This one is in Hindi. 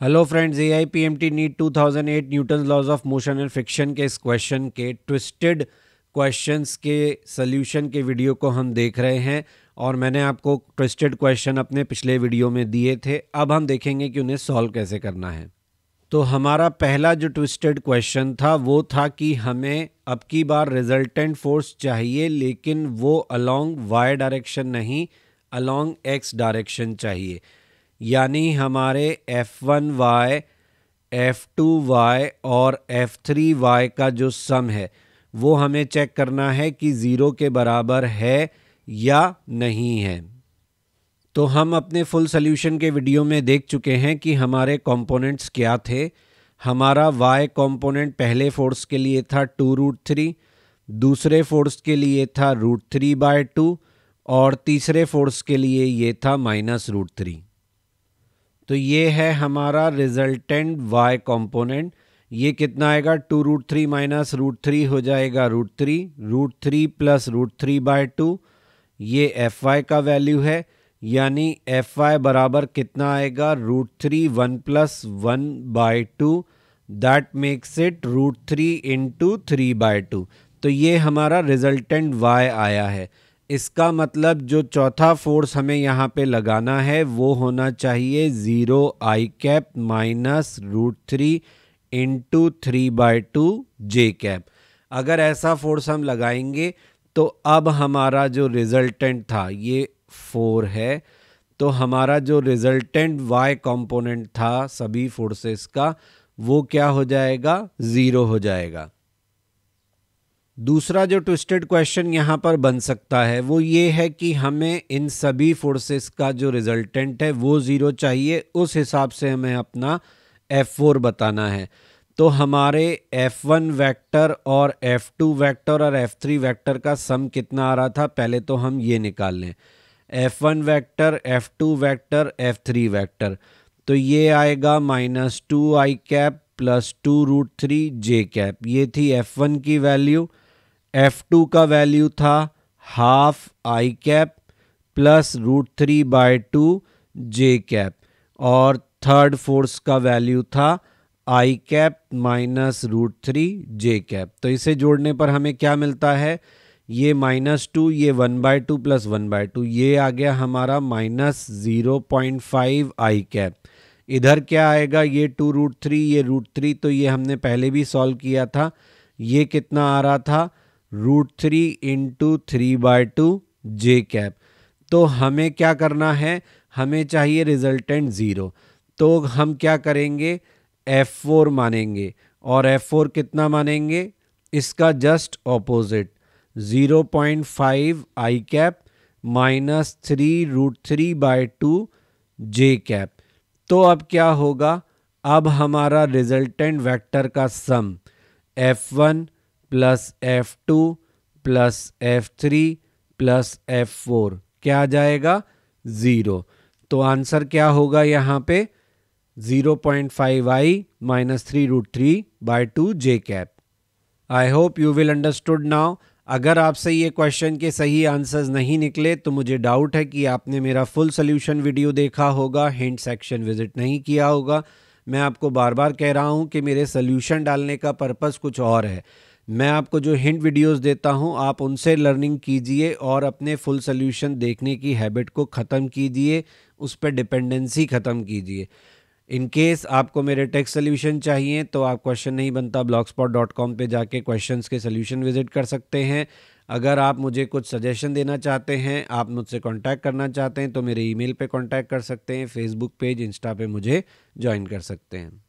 Hello friends A I P M T NEET two thousand eight Newton laws of motion and friction के इस क्वेश्चन के ट्विस्टेड क्वेश्चंस के सल्यूशन के वीडियो को हम देख रहे हैं और मैंने आपको ट्विस्टेड क्वेश्चन अपने पिछले वीडियो में दिए थे। अब हम देखेंगे कि उन्हें सॉल्व कैसे करना है। तो हमारा पहला जो ट्विस्टेड क्वेश्चन था, वो था कि हमें अब की बार रिजल्टेंट फोर्स चाहिए, लेकिन वो अलोंग वाई डायरेक्शन नहीं अलोंग एक्स डायरेक्शन चाहिए। यानी हमारे F one Y F two Y और एफ़ थ्री वाई का जो सम है, वो हमें चेक करना है कि ज़ीरो के बराबर है या नहीं है। तो हम अपने फुल सोल्यूशन के वीडियो में देख चुके हैं कि हमारे कंपोनेंट्स क्या थे। हमारा y कंपोनेंट पहले फोर्स के लिए था टू रूट थ्री दूसरे फोर्स के लिए था रूट थ्री बाय टू और तीसरे फोर्स के लिए ये था माइनस रूट थ्री तो ये है हमारा रिजल्टेंट वाई कंपोनेंट ये कितना आएगा? Two root three minus root three हो जाएगा root three. Root three plus root three by two. ये एफ़ वाई का वैल्यू है, यानी एफ़ वाई बराबर कितना आएगा? Root three one plus one by two. That makes it root three into three by two तो ये हमारा रिजल्टेंट वाई आया है। इसका मतलब जो चौथा फोर्स हमें यहाँ पे लगाना है, वो होना चाहिए zero I cap minus root three into three by two J cap. अगर ऐसा फोर्स हम लगाएँगे तो अब हमारा जो रिजल्टेंट था, ये फोर है तो हमारा जो रिजल्टेंट वाई कंपोनेंट था सभी फोर्सेस का, वो क्या हो जाएगा? ज़ीरो हो जाएगा। दूसरा जो ट्विस्टेड क्वेश्चन यहाँ पर बन सकता है, वो ये है कि हमें इन सभी फोर्सेस का जो रिजल्टेंट है, वो ज़ीरो चाहिए। उस हिसाब से हमें अपना F4 बताना है। तो हमारे F1 वेक्टर और F2 वेक्टर और F3 वेक्टर का सम कितना आ रहा था, पहले तो हम ये निकाल लें। F1 vector F2 vector F3 vector तो ये आएगा minus two I cap plus two root three J cap ये थी F1 की वैल्यू F2 का वैल्यू था half I cap plus root three by two J cap और थर्ड फोर्स का वैल्यू था I cap minus root three J cap तो इसे जोड़ने पर हमें क्या मिलता है? ये माइनस टू ये one by two plus one by two ये आ गया हमारा minus zero point five I cap इधर क्या आएगा? ये टू रूट थ्री ये रूट थ्री तो ये हमने पहले भी सॉल्व किया था। ये कितना आ रहा था? Root three into three by two J cap. तो हमें क्या करना है? हमें चाहिए रिजल्टेंट ज़ीरो। तो हम क्या करेंगे? एफ़ फोर मानेंगे। और एफ़ फोर कितना मानेंगे? इसका just opposite. Zero point five I cap minus three root three by two J cap. तो अब क्या होगा? अब हमारा रिजल्टेंट वेक्टर का sum F one plus F two plus F three plus F four, क्या आ जाएगा? ज़ीरो। तो आंसर क्या होगा यहाँ पे? Zero point five I minus three root three by two J cap. I hope you will understood now. अगर आपसे ये क्वेश्चन के सही आंसर्स नहीं निकले तो मुझे डाउट है कि आपने मेरा फुल सोल्यूशन वीडियो देखा होगा, हिंट सेक्शन विज़िट नहीं किया होगा। मैं आपको बार बार कह रहा हूँ कि मेरे सोल्यूशन डालने का पर्पज़ कुछ और है। मैं आपको जो हिंट वीडियोस देता हूँ, आप उनसे लर्निंग कीजिए और अपने फुल सोल्यूशन देखने की हैबिट को ख़त्म कीजिए, उस पर डिपेंडेंसी ख़त्म कीजिए। इन केस आपको मेरे टेक्स्ट सोल्यूशन चाहिए तो आप क्वेश्चन नहीं बनता ब्लॉग स्पॉट डॉट कॉम पर जाके क्वेश्चन के सोल्यूशन विज़िट कर सकते हैं। अगर आप मुझे कुछ सजेशन देना चाहते हैं, आप मुझसे कांटेक्ट करना चाहते हैं तो मेरे ईमेल पे कांटेक्ट कर सकते हैं, फेसबुक पेज, इंस्टा पे मुझे ज्वाइन कर सकते हैं।